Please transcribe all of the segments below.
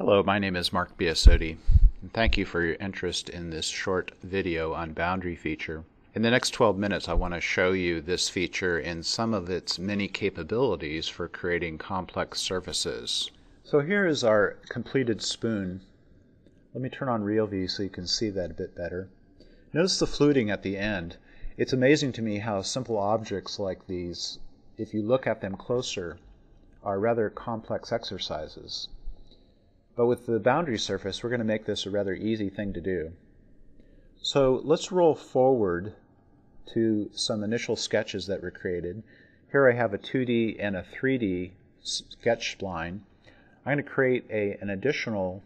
Hello, my name is Mark Biasotti, and thank you for your interest in this short video on boundary feature. In the next 12 minutes, I want to show you this feature and some of its many capabilities for creating complex surfaces. So here is our completed spoon. Let me turn on RealView so you can see that a bit better. Notice the fluting at the end. It's amazing to me how simple objects like these, if you look at them closer, are rather complex exercises. But with the boundary surface, we're going to make this a rather easy thing to do. So let's roll forward to some initial sketches that were created. Here I have a 2D and a 3D sketch spline. I'm going to create a, an additional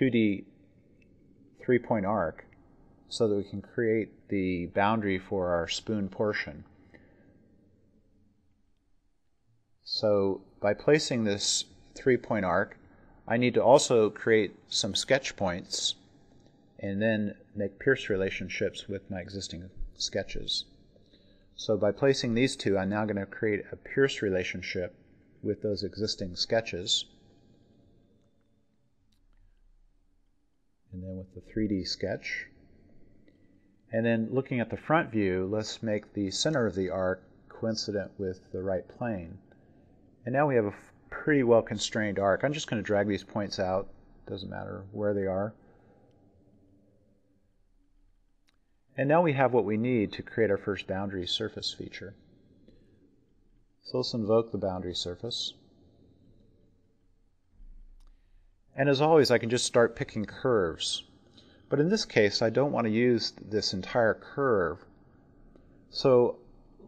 2D three-point arc so that we can create the boundary for our spoon portion. So by placing this three-point arc, I need to also create some sketch points and then make pierce relationships with my existing sketches. So by placing these two, I'm now going to create a pierce relationship with those existing sketches. And then with the 3D sketch. And then looking at the front view, let's make the center of the arc coincident with the right plane. And now we have a pretty well constrained arc. I'm just going to drag these points out. Doesn't matter where they are. And now we have what we need to create our first boundary surface feature. So let's invoke the boundary surface. And as always, I can just start picking curves. But in this case, I don't want to use this entire curve. So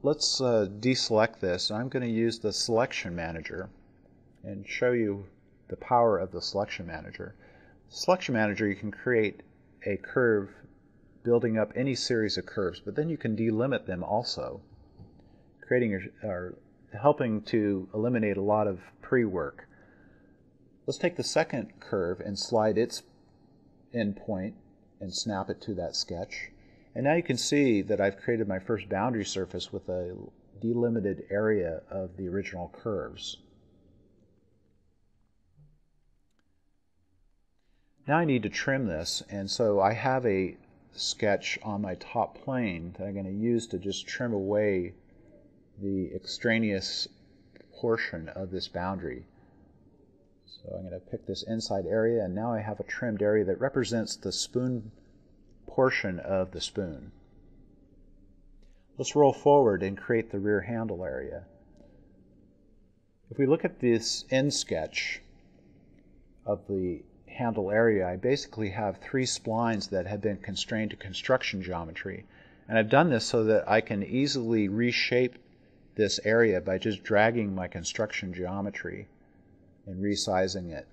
let's uh, deselect this. I'm going to use the selection manager and show you the power of the selection manager. Selection manager, you can create a curve building up any series of curves, but then you can delimit them also, creating or helping to eliminate a lot of pre-work. Let's take the second curve and slide its endpoint and snap it to that sketch. And now you can see that I've created my first boundary surface with a delimited area of the original curves. Now I need to trim this, and so I have a sketch on my top plane that I'm going to use to just trim away the extraneous portion of this boundary. So I'm going to pick this inside area, and now I have a trimmed area that represents the spoon portion of the spoon. Let's roll forward and create the rear handle area. If we look at this end sketch of the handle area, I basically have three splines that have been constrained to construction geometry. And I've done this so that I can easily reshape this area by just dragging my construction geometry and resizing it.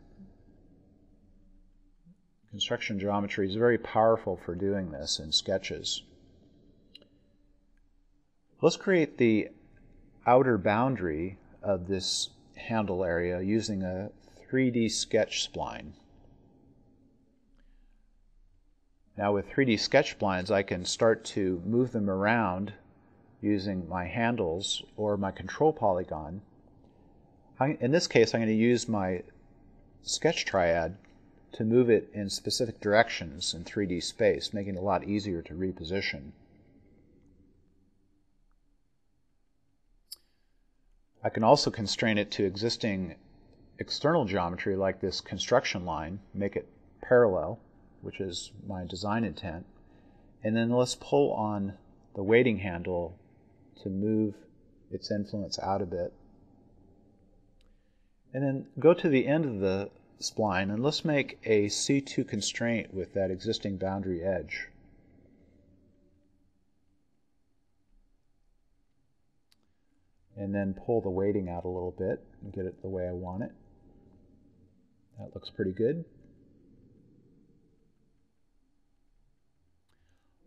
Construction geometry is very powerful for doing this in sketches. Let's create the outer boundary of this handle area using a 3D sketch spline. Now with 3D sketch splines, I can start to move them around using my handles or my control polygon. in this case, I'm going to use my sketch triad to move it in specific directions in 3D space, making it a lot easier to reposition. I can also constrain it to existing external geometry like this construction line, make it parallel which is my design intent. And then let's pull on the weighting handle to move its influence out a bit. And then go to the end of the spline and let's make a C2 constraint with that existing boundary edge. And then pull the weighting out a little bit and get it the way I want it. That looks pretty good.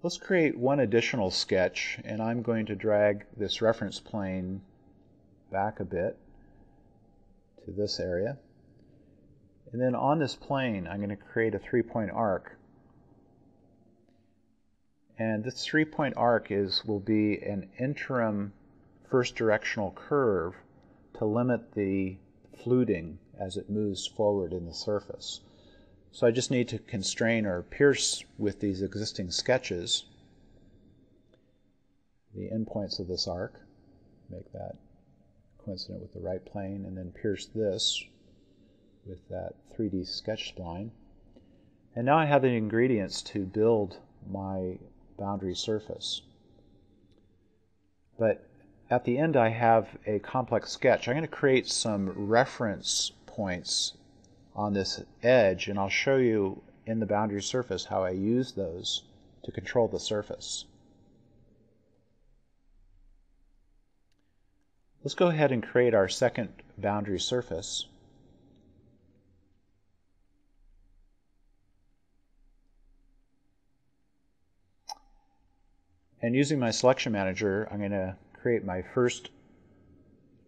Let's create one additional sketch, and I'm going to drag this reference plane back a bit to this area. And then on this plane, I'm going to create a three-point arc. And this three-point arc is will be an interim first directional curve to limit the fluting as it moves forward in the surface. So I just need to constrain or pierce with these existing sketches the endpoints of this arc, make that coincident with the right plane, and then pierce this with that 3D sketch spline. And now I have the ingredients to build my boundary surface. But at the end I have a complex sketch. I'm going to create some reference points on this edge and I'll show you in the boundary surface how I use those to control the surface. Let's go ahead and create our second boundary surface. And using my selection manager, I'm going to create my first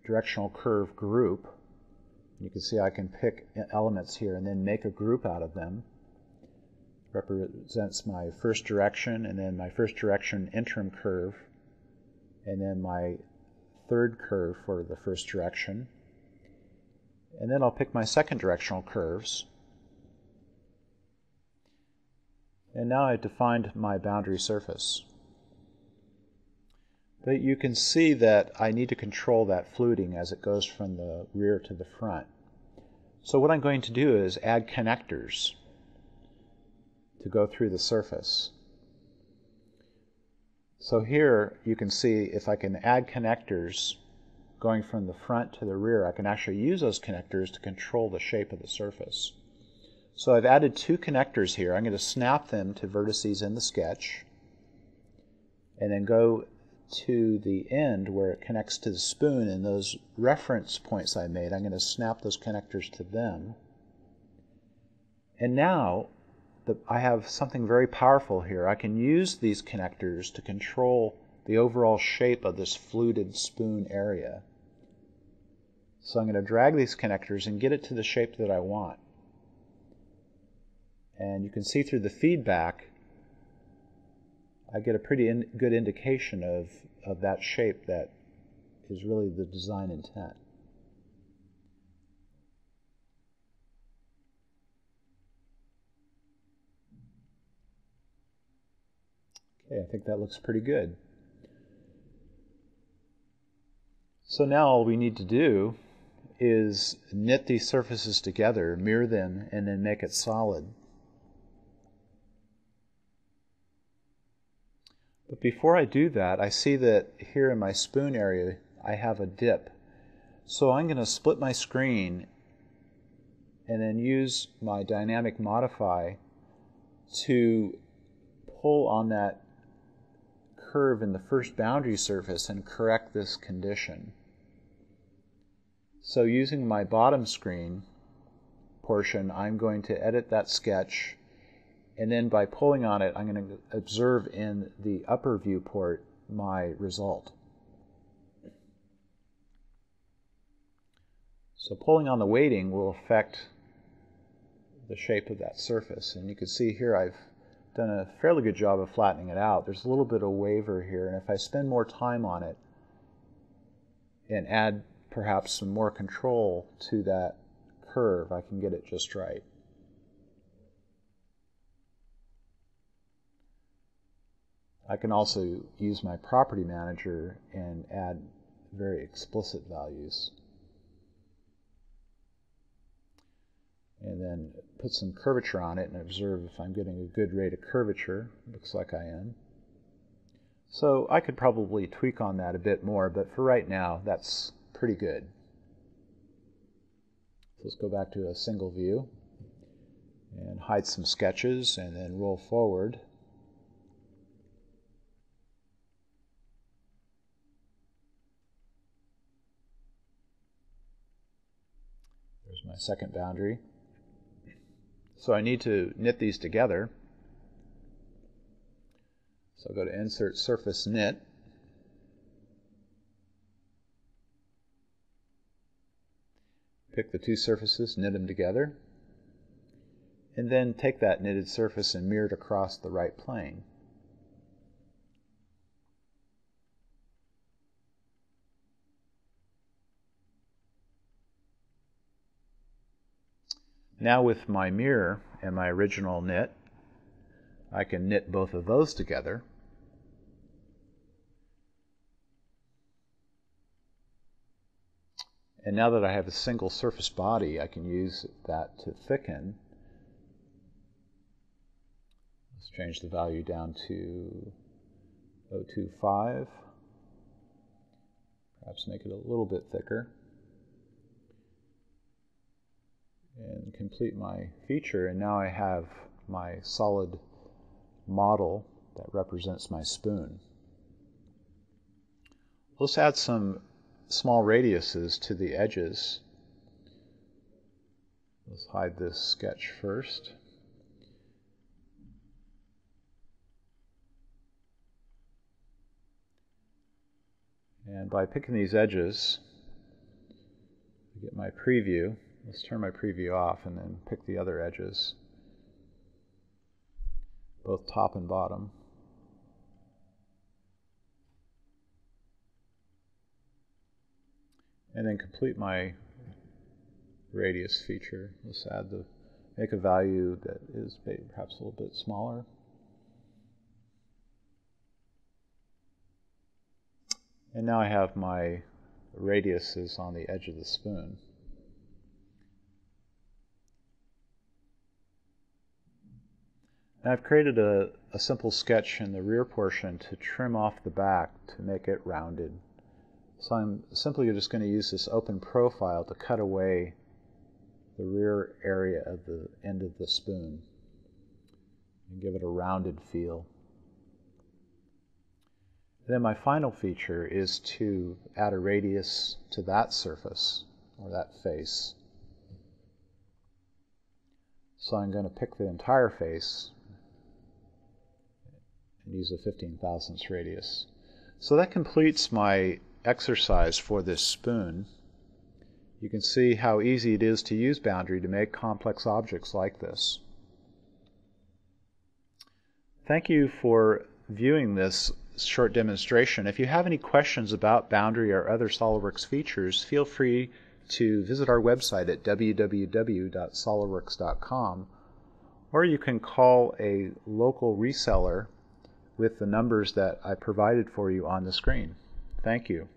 directional curve group. You can see I can pick elements here and then make a group out of them. Represents my first direction and then my first direction interim curve and then my third curve for the first direction. And then I'll pick my second directional curves. And now I've defined my boundary surface. But you can see that I need to control that fluting as it goes from the rear to the front. So what I'm going to do is add connectors to go through the surface. So here you can see if I can add connectors going from the front to the rear, I can actually use those connectors to control the shape of the surface. So I've added two connectors here. I'm going to snap them to vertices in the sketch and then go to the end where it connects to the spoon and those reference points I made, I'm going to snap those connectors to them. And now the, I have something very powerful here. I can use these connectors to control the overall shape of this fluted spoon area. So I'm going to drag these connectors and get it to the shape that I want. And you can see through the feedback, I get a pretty in, good indication of, of that shape that is really the design intent. Okay, I think that looks pretty good. So now all we need to do is knit these surfaces together, mirror them, and then make it solid. But before I do that, I see that here in my spoon area, I have a dip. So I'm going to split my screen and then use my dynamic modify to pull on that curve in the first boundary surface and correct this condition. So using my bottom screen portion, I'm going to edit that sketch and then by pulling on it, I'm going to observe in the upper viewport my result. So pulling on the weighting will affect the shape of that surface. And you can see here I've done a fairly good job of flattening it out. There's a little bit of waver here, and if I spend more time on it and add perhaps some more control to that curve, I can get it just right. I can also use my property manager and add very explicit values. and then put some curvature on it and observe if I'm getting a good rate of curvature. Looks like I am. So I could probably tweak on that a bit more, but for right now, that's pretty good. So let's go back to a single view and hide some sketches and then roll forward. There's my second boundary. So I need to knit these together. So I'll go to Insert Surface Knit. Pick the two surfaces, knit them together, and then take that knitted surface and mirror it across the right plane. Now with my mirror and my original knit, I can knit both of those together. And now that I have a single surface body, I can use that to thicken. Let's change the value down to 025. Perhaps make it a little bit thicker. And complete my feature. And now I have my solid model that represents my spoon. Let's add some small radiuses to the edges. Let's hide this sketch first. And by picking these edges, I get my preview. Let's turn my preview off and then pick the other edges, both top and bottom. And then complete my radius feature. Let's add the, make a value that is perhaps a little bit smaller. And now I have my radiuses on the edge of the spoon. Now I've created a, a simple sketch in the rear portion to trim off the back to make it rounded. So I'm simply just going to use this open profile to cut away the rear area of the end of the spoon and give it a rounded feel. Then my final feature is to add a radius to that surface or that face. So I'm going to pick the entire face and use a 15 thousandths radius. So that completes my exercise for this spoon. You can see how easy it is to use Boundary to make complex objects like this. Thank you for viewing this short demonstration. If you have any questions about Boundary or other SOLIDWORKS features, feel free to visit our website at www.solidworks.com or you can call a local reseller with the numbers that I provided for you on the screen. Thank you.